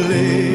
lovely.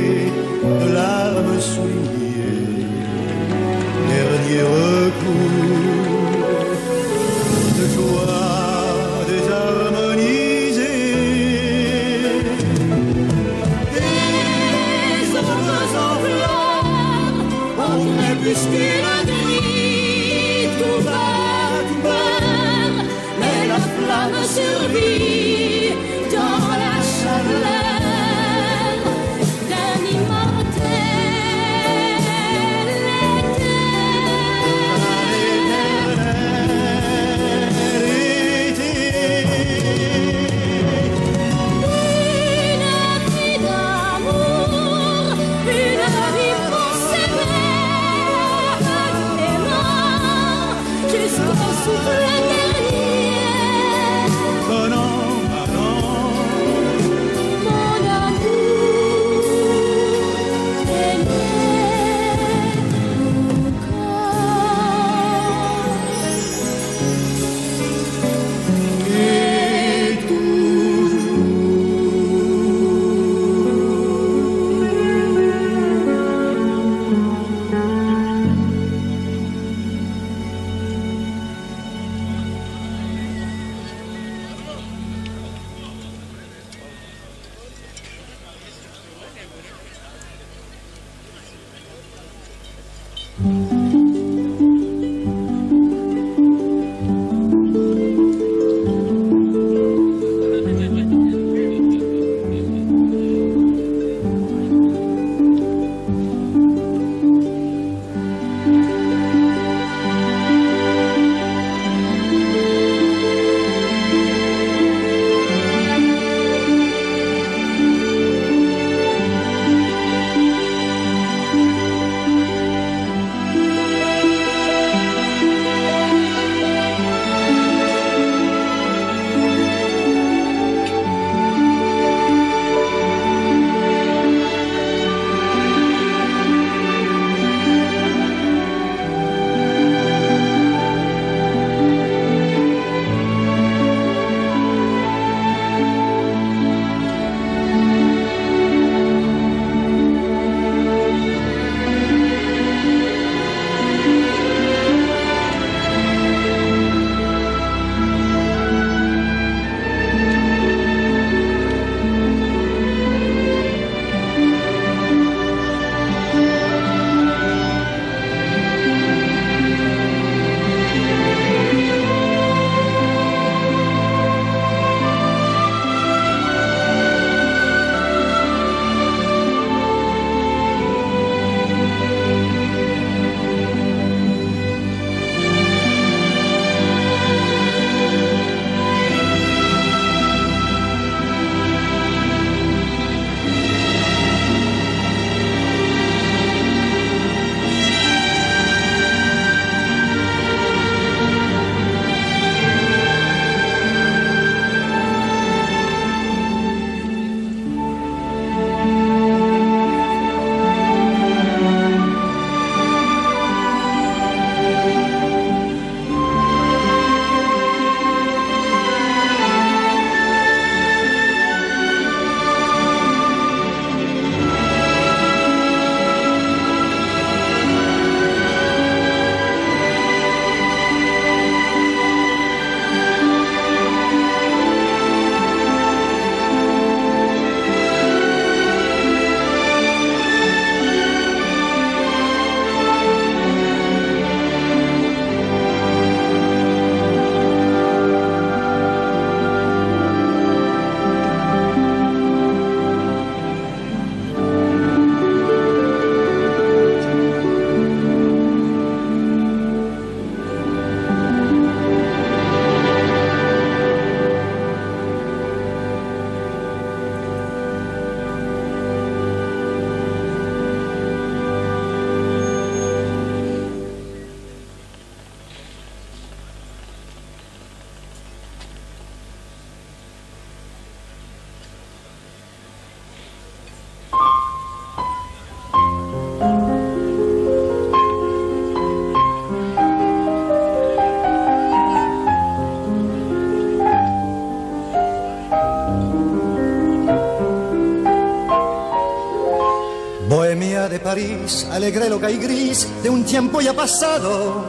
Alegre, loca y gris de un tiempo ya pasado,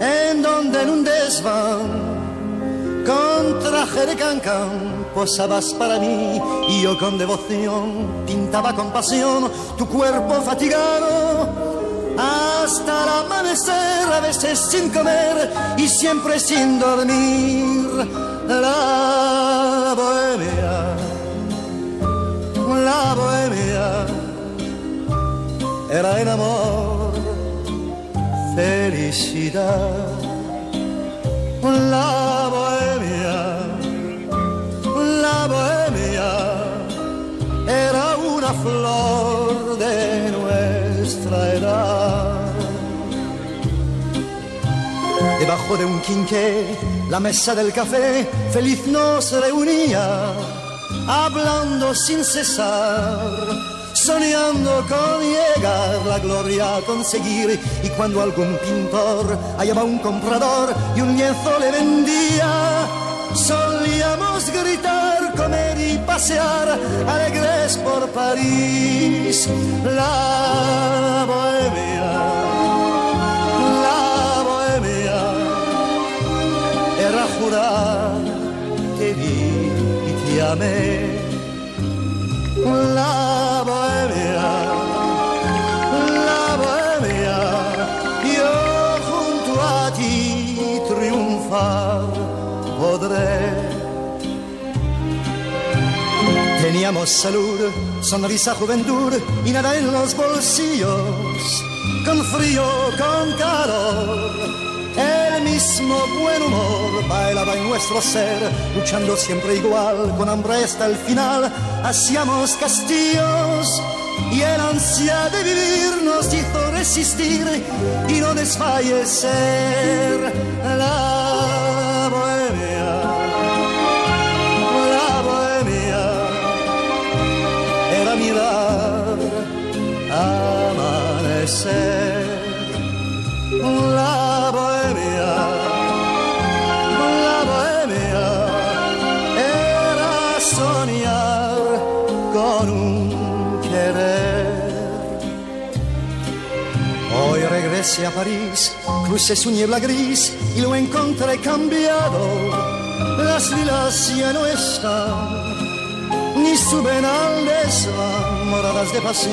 en donde en un desván, con traje de cancán, posabas para mí y yo con devoción pintaba con pasión tu cuerpo fatigado hasta el amanecer, a veces sin comer y siempre sin dormir. La bohemia, la bohemia, era el amor, felicidad. La bohemia, la bohemia, era una flor de nuestra edad. Debajo de un quinqué, la mesa del café, feliz nos reunía, hablando sin cesar, soñando con llegar la gloria a conseguir. Y cuando algún pintor hallaba un comprador y un lienzo le vendía, solíamos gritar, comer y pasear alegres por París. Teníamos salud, sonrisa, juventud y nada en los bolsillos, con frío, con calor. El mismo buen humor bailaba en nuestro ser, luchando siempre igual, con hambre hasta el final. Hacíamos castillos y el ansia de vivir nos hizo resistir y no desfallecer. La La bohemia, la bohemia era soñar con un querer. Hoy regresé a París, crucé su niebla gris y lo encontré cambiado. Las lilas ya no están, ni suben al desván, moradas de pasión.